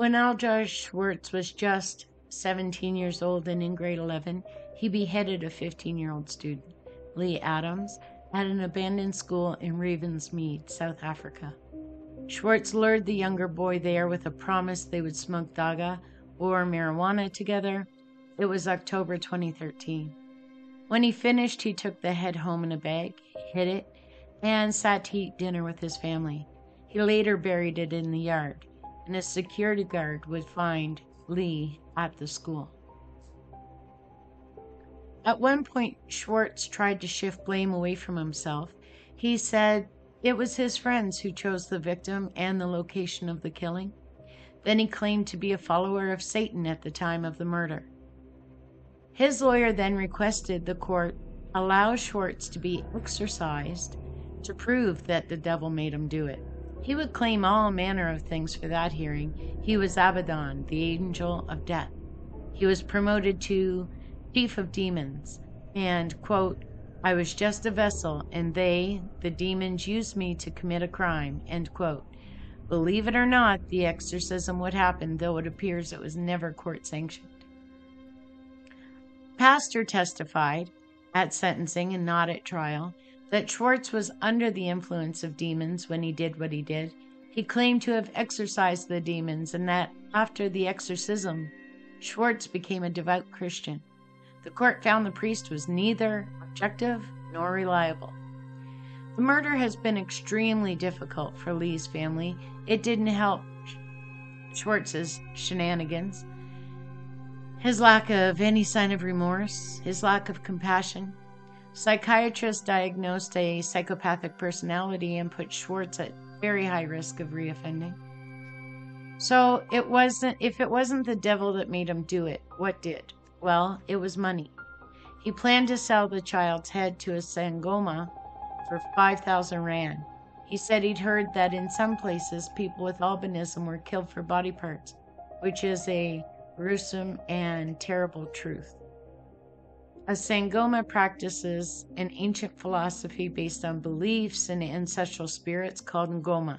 When Aljar Swartz was just 17 years old and in grade 11, he beheaded a 15 year old student, Lee Adams, at an abandoned school in Ravensmead, South Africa. Swartz lured the younger boy there with a promise they would smoke daga or marijuana together. It was October 2013. When he finished, he took the head home in a bag, hid it, and sat to eat dinner with his family. He later buried it in the yard, and a security guard would find Lee at the school. At one point, Swartz tried to shift blame away from himself. He said it was his friends who chose the victim and the location of the killing. Then he claimed to be a follower of Satan at the time of the murder. His lawyer then requested the court allow Swartz to be exorcised to prove that the devil made him do it. He would claim all manner of things for that hearing. He was Abaddon, the angel of death. He was promoted to chief of demons, and, quote, I was just a vessel, and they, the demons, used me to commit a crime, end quote. Believe it or not, the exorcism would happen, though it appears it was never court sanctioned. Pastor testified at sentencing and not at trial that Swartz was under the influence of demons when he did what he did. He claimed to have exorcised the demons and that after the exorcism, Swartz became a devout Christian. The court found the priest was neither objective nor reliable. The murder has been extremely difficult for Lee's family. It didn't help Swartz's shenanigans. His lack of any sign of remorse, his lack of compassion, Psychiatrists diagnosed a psychopathic personality and put Swartz at very high risk of reoffending. So it wasn't if it wasn't the devil that made him do it, what did? Well, it was money. He planned to sell the child's head to a Sangoma for 5,000 rand. He said he'd heard that in some places people with albinism were killed for body parts, which is a gruesome and terrible truth. A Sangoma practices an ancient philosophy based on beliefs in ancestral spirits called Ngoma.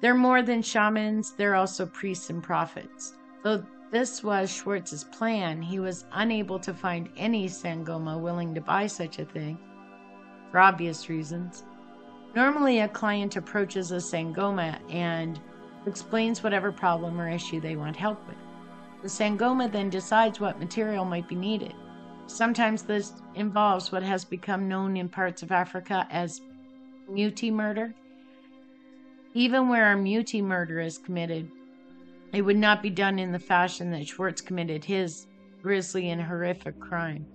They're more than shamans, they're also priests and prophets. Though this was Swartz's plan, he was unable to find any Sangoma willing to buy such a thing, for obvious reasons. Normally, a client approaches a Sangoma and explains whatever problem or issue they want help with. The Sangoma then decides what material might be needed. Sometimes this involves what has become known in parts of Africa as muti murder. Even where a muti murder is committed, it would not be done in the fashion that Swartz committed his grisly and horrific crime.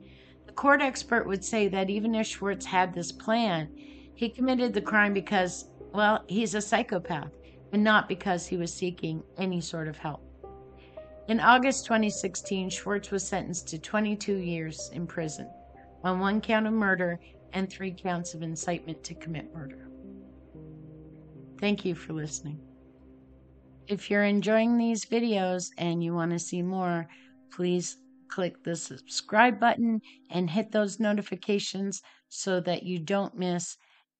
The court expert would say that even if Swartz had this plan, he committed the crime because, well, he's a psychopath and not because he was seeking any sort of help. In August 2016, Swartz was sentenced to 22 years in prison on one count of murder and three counts of incitement to commit murder. Thank you for listening. If you're enjoying these videos and you want to see more, please click the subscribe button and hit those notifications so that you don't miss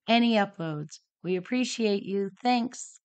any uploads. We appreciate you. Thanks.